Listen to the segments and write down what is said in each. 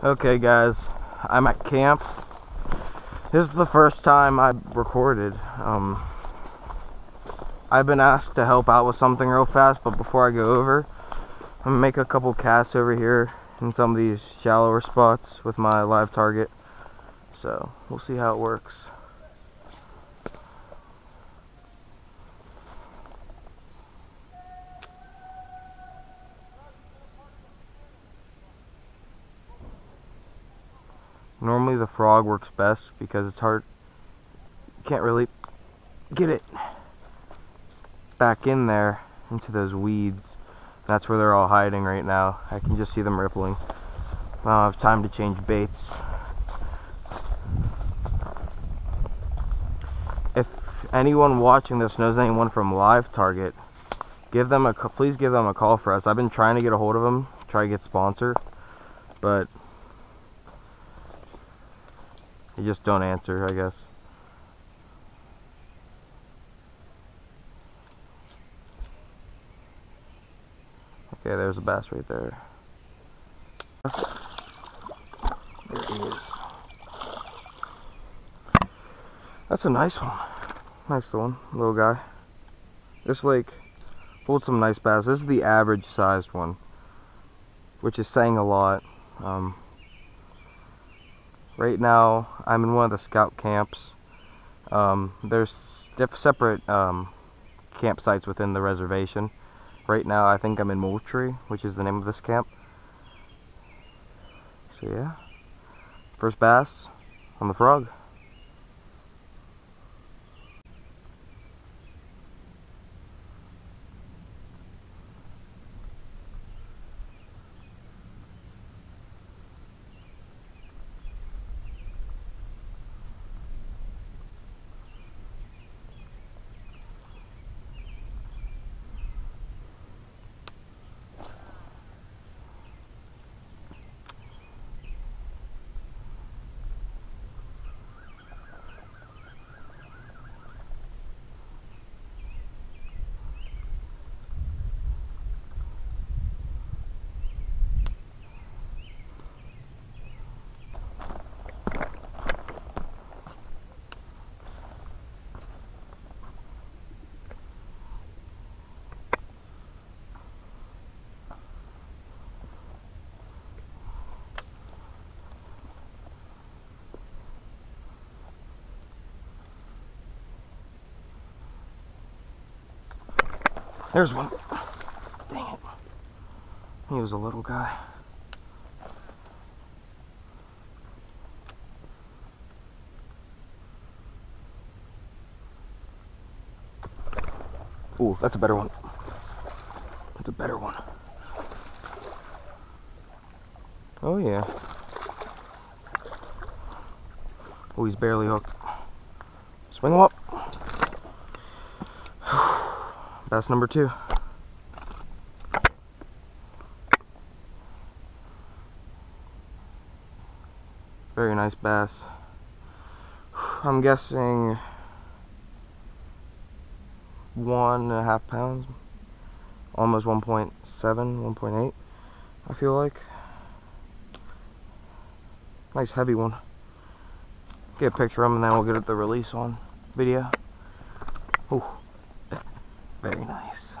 Okay guys, I'm at camp. This is the first time I recorded. Um, I've been asked to help out with something real fast, but before I go over, I'm gonna make a couple casts over here in some of these shallower spots with my live target. So, we'll see how it works. Normally the frog works best because it's hard. Can't really get it back in there into those weeds. That's where they're all hiding right now. I can just see them rippling. I don't have time to change baits. If anyone watching this knows anyone from Live Target, give them a please give them a call for us. I've been trying to get a hold of them, try to get sponsored, but you just don't answer, I guess. Okay, there's a bass right there. There he is. That's a nice one. Nice one, little guy. This lake holds some nice bass. This is the average sized one, which is saying a lot. Um, right now I'm in one of the scout camps. Um, there's separate um, campsites within the reservation. Right now I think I'm in Moultrie, which is the name of this camp. So yeah, first bass on the frog. There's one. Dang it. He was a little guy. Ooh, that's a better one. That's a better one. Oh yeah. Oh, he's barely hooked. Swing him up. Bass number two. Very nice bass. I'm guessing one and a half pounds. Almost 1.7, 1.8, I feel like. Nice heavy one. Get a picture of him and then we'll get the release on video. Ooh. Very nice.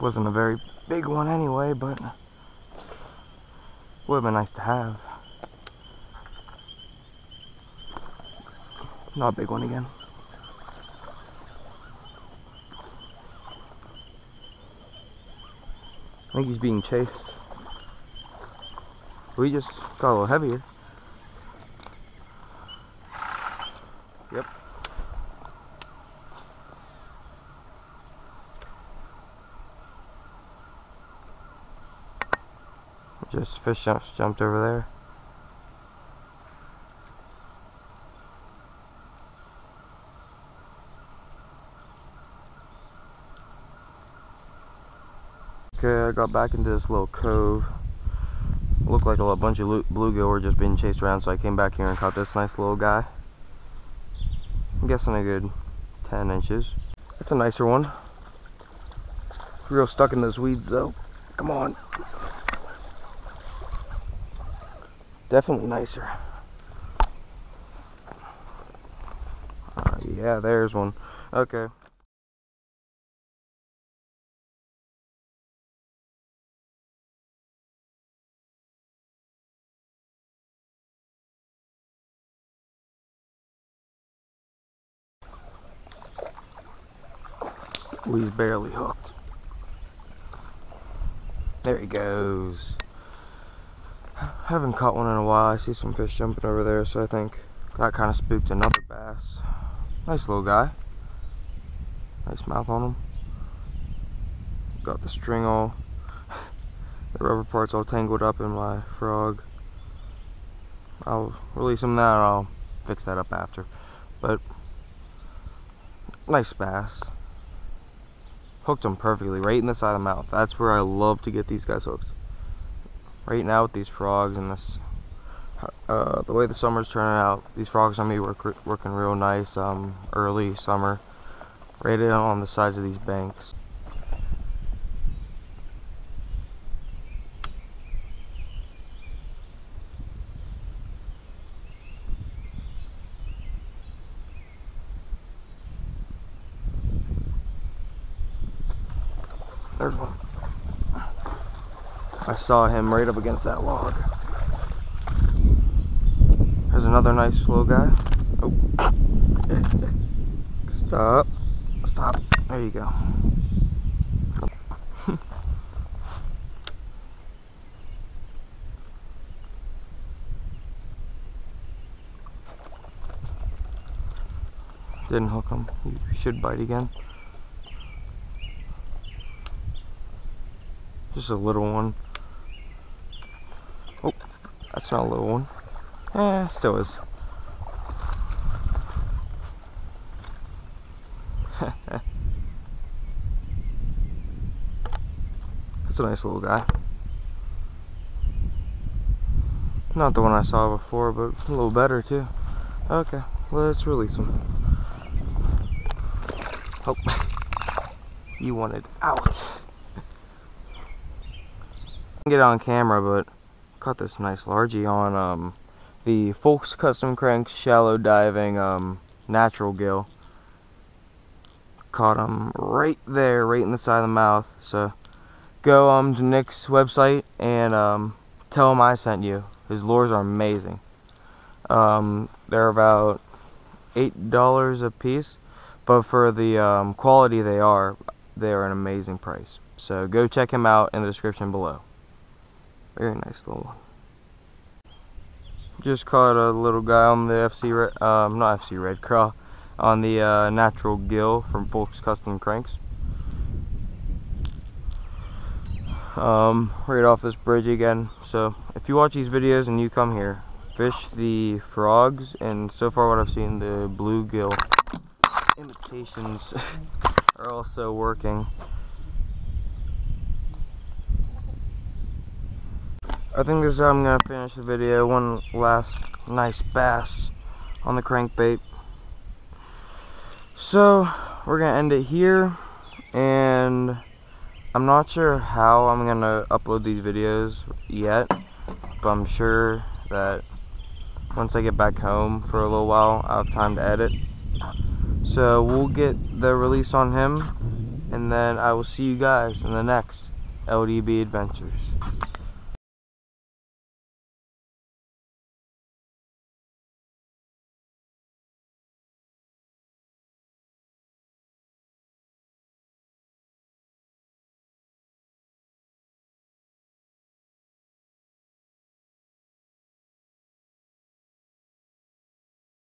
wasn't a very big one anyway, but would have been nice to have. Not a big one again. I think he's being chased. We just got a little heavier. Just fish jumps jumped over there. Okay, I got back into this little cove. Looked like a bunch of bluegill were just being chased around, so I came back here and caught this nice little guy. I'm guessing a good 10 inches. That's a nicer one. Real stuck in those weeds though. Come on. Definitely nicer. Uh, yeah, there's one. Okay. he's barely hooked. There he goes. Haven't caught one in a while. I see some fish jumping over there, so I think that kind of spooked another bass. Nice little guy. Nice mouth on him. Got the string all, the rubber parts all tangled up in my frog. I'll release him now I'll fix that up after. But, nice bass hooked him perfectly right in the side of the mouth that's where I love to get these guys hooked right now with these frogs and this uh, the way the summer's turning out these frogs on me work working real nice um, early summer right on the sides of these banks There's one. I saw him right up against that log. There's another nice little guy. Oh. Stop. Stop. There you go. Didn't hook him. He should bite again. Just a little one. Not a little one. Eh, still is. that's a nice little guy. Not the one I saw before, but a little better too. Okay, let's release him. Oh, you wanted out get it on camera, but caught this nice largie on um, the Fulks Custom Crank Shallow Diving um, Natural Gill. Caught him right there, right in the side of the mouth. So go um, to Nick's website and um, tell him I sent you. His lures are amazing. Um, they're about $8 a piece, but for the um, quality they are, they're an amazing price. So go check him out in the description below. Very nice little one. Just caught a little guy on the FC um, not FC Red Craw, on the uh, natural gill from Fulks Custom Cranks. Um, right off this bridge again. So if you watch these videos and you come here, fish the frogs, and so far what I've seen, the bluegill imitations are also working. I think this is how I'm going to finish the video. One last nice bass on the crankbait. So, we're going to end it here. And I'm not sure how I'm going to upload these videos yet. But I'm sure that once I get back home for a little while, I'll have time to edit. So, we'll get the release on him. And then I will see you guys in the next LDB Adventures.